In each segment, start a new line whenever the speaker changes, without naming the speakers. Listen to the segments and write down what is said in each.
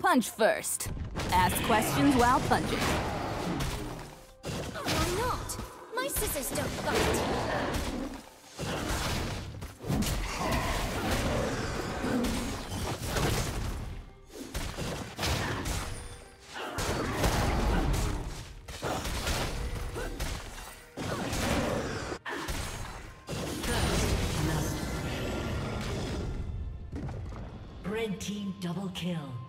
Punch first. Ask questions while punching.
Why not? My scissors don't bite.
Red team double kill.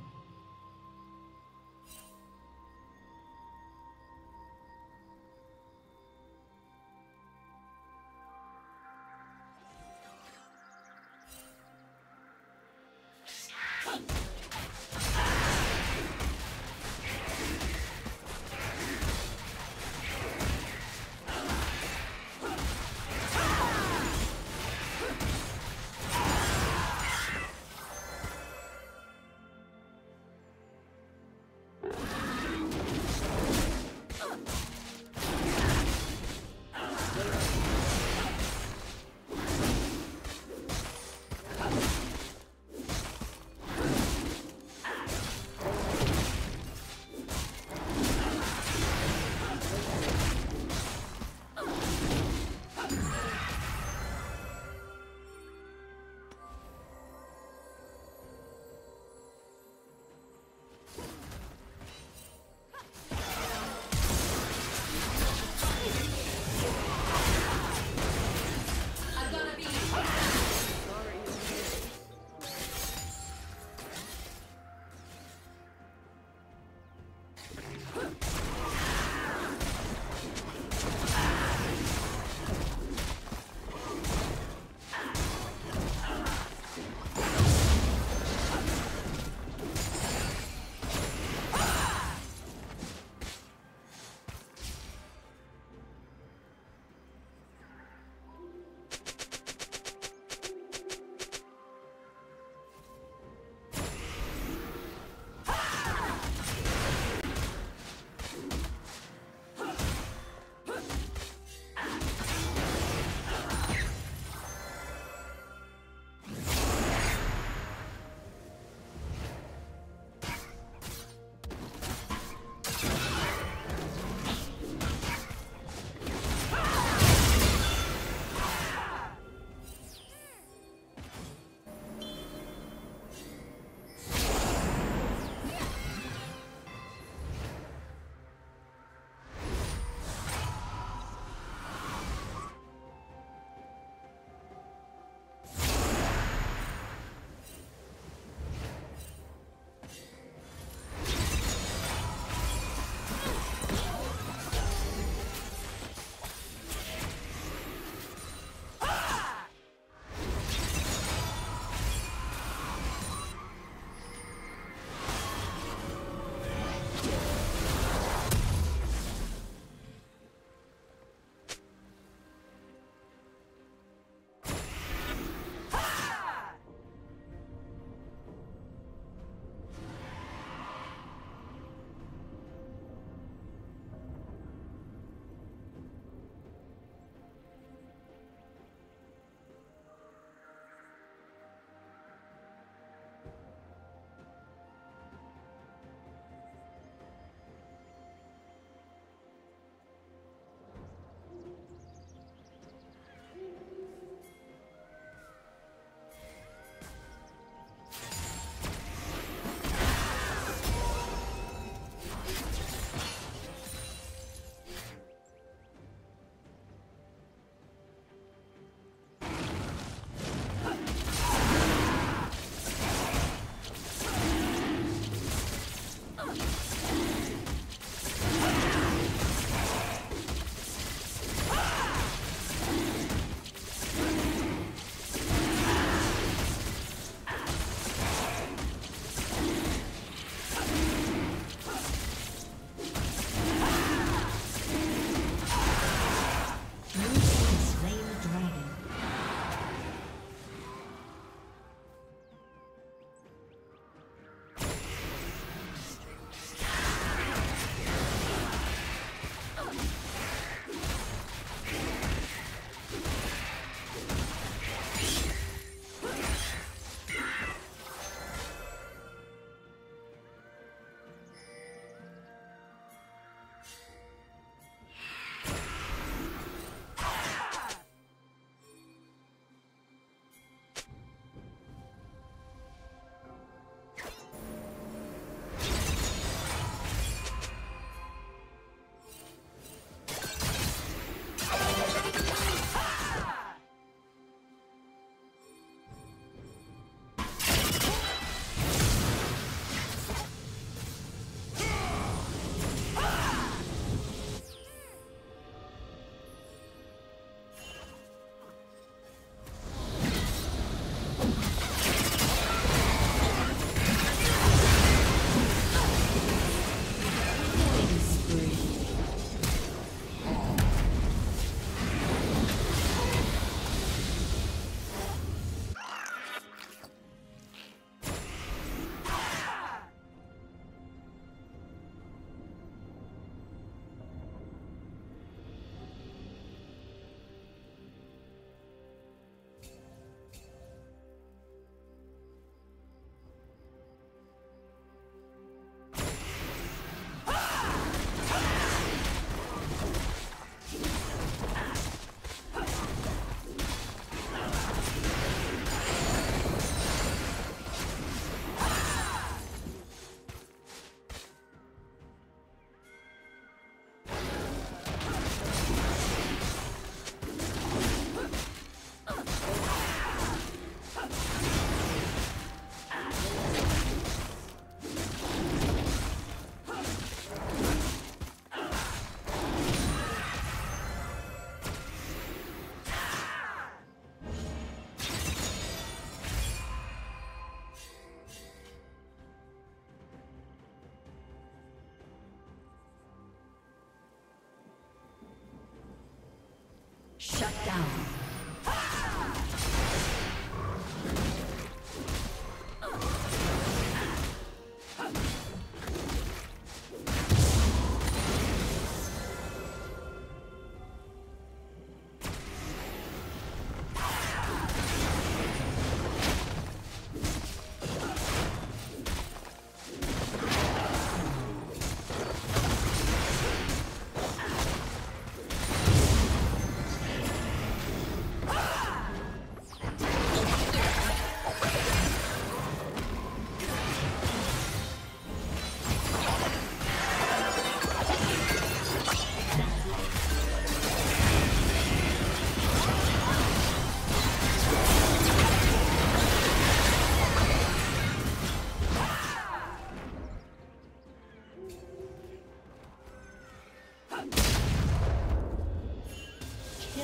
Shut down.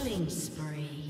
Killing spree.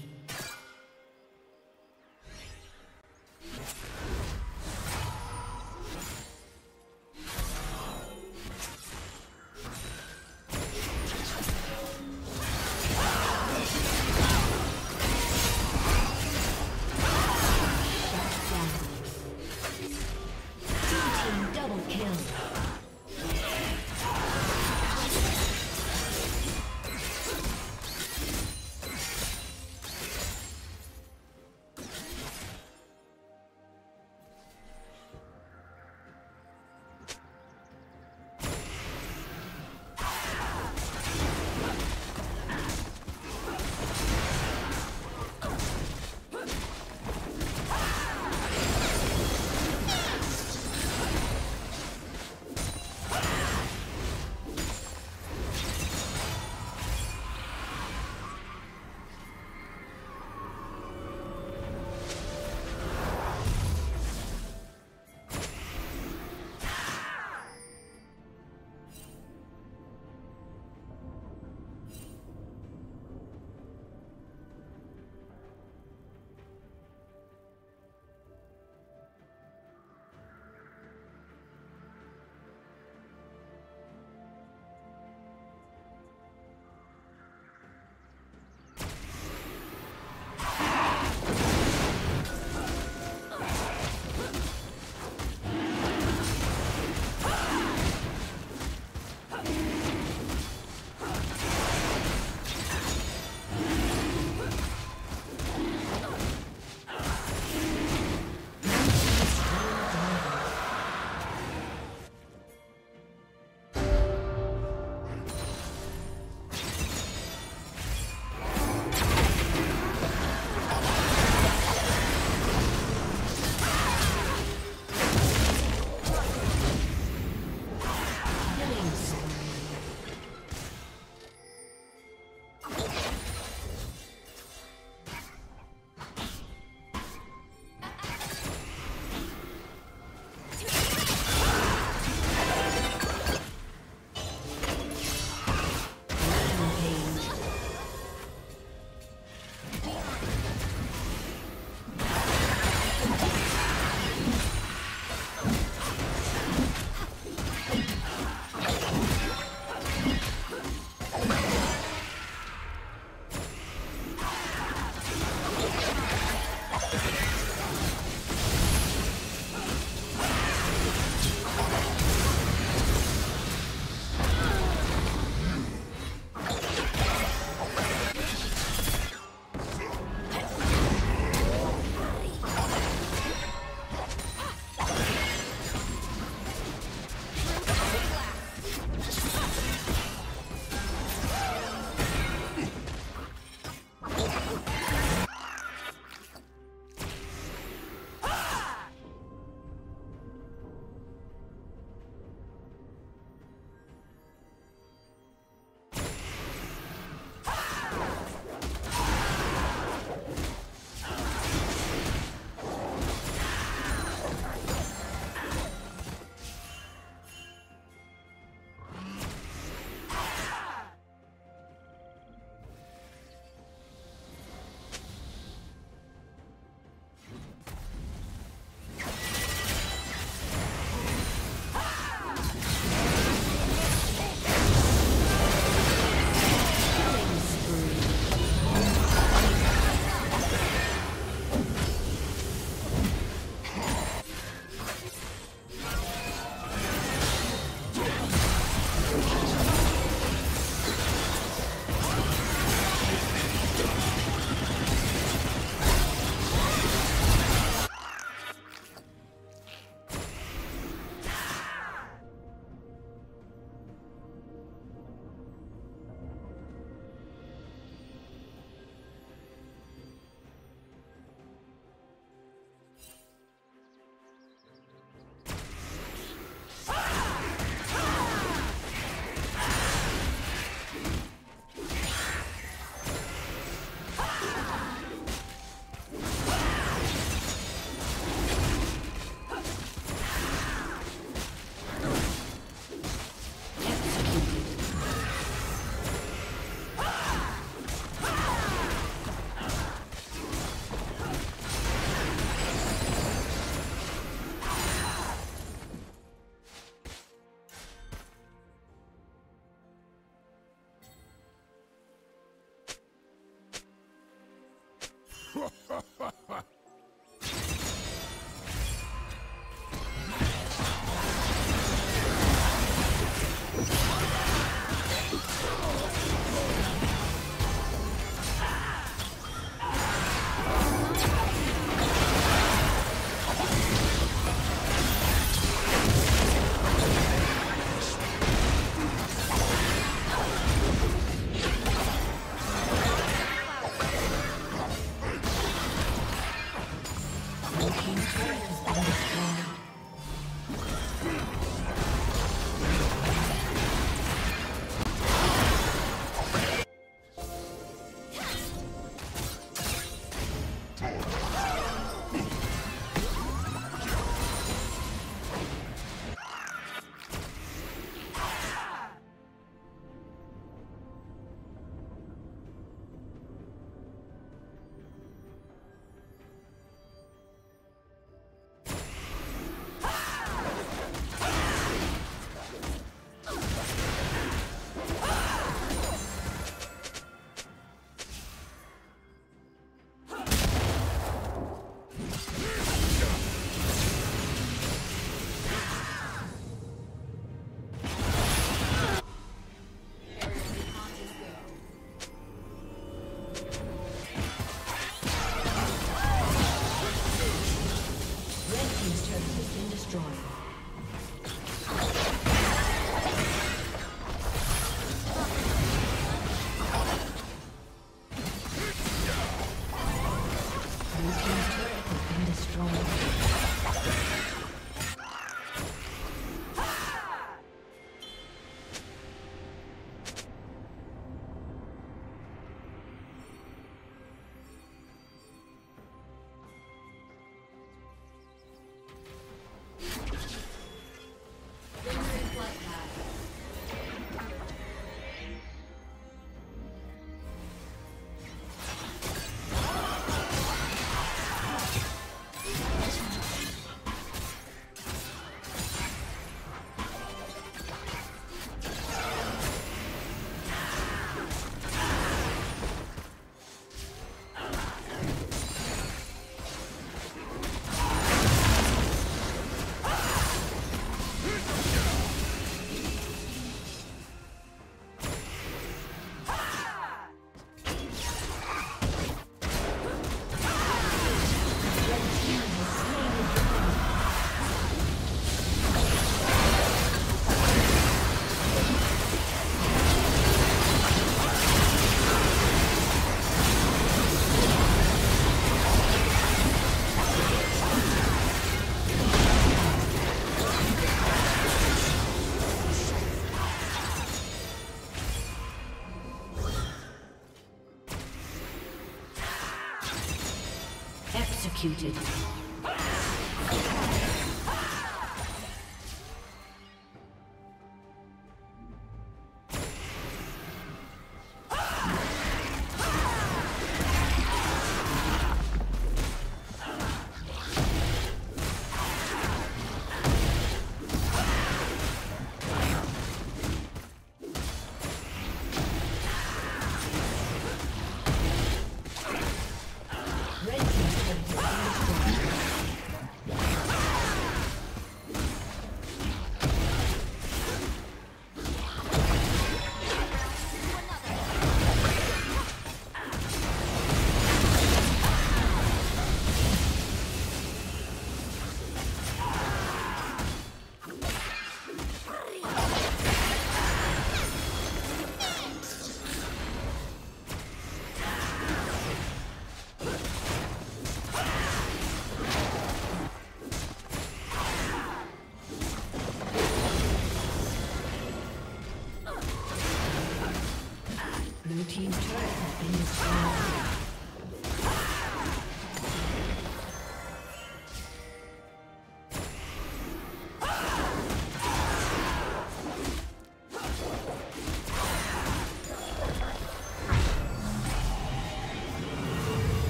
Executed.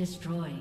destroyed.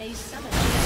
A summoner